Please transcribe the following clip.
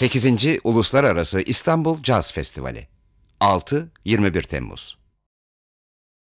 8. Uluslararası İstanbul Caz Festivali 6-21 Temmuz